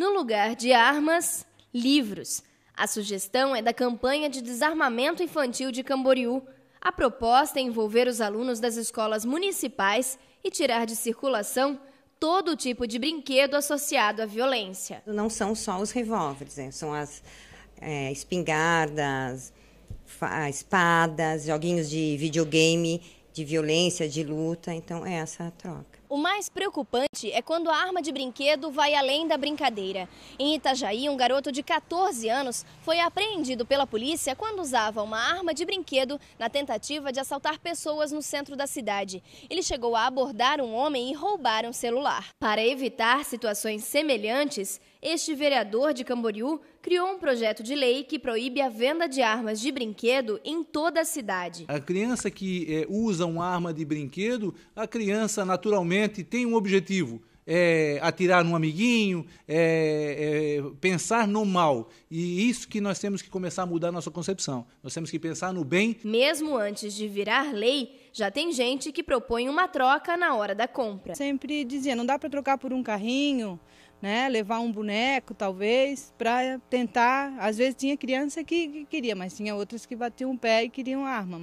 No lugar de armas, livros. A sugestão é da campanha de desarmamento infantil de Camboriú. A proposta é envolver os alunos das escolas municipais e tirar de circulação todo tipo de brinquedo associado à violência. Não são só os revólveres, né? são as é, espingardas, espadas, joguinhos de videogame, de violência, de luta. Então, é essa a troca. O mais preocupante é quando a arma de brinquedo vai além da brincadeira. Em Itajaí, um garoto de 14 anos foi apreendido pela polícia quando usava uma arma de brinquedo na tentativa de assaltar pessoas no centro da cidade. Ele chegou a abordar um homem e roubar um celular. Para evitar situações semelhantes, este vereador de Camboriú criou um projeto de lei que proíbe a venda de armas de brinquedo em toda a cidade. A criança que é, usa uma arma de brinquedo, a criança naturalmente tem um objetivo. É, atirar num amiguinho, é, é, pensar no mal. E isso que nós temos que começar a mudar a nossa concepção. Nós temos que pensar no bem. Mesmo antes de virar lei, já tem gente que propõe uma troca na hora da compra. Sempre dizia, não dá para trocar por um carrinho, né? Levar um boneco, talvez, para tentar. Às vezes tinha criança que, que queria, mas tinha outras que batiam o pé e queriam arma.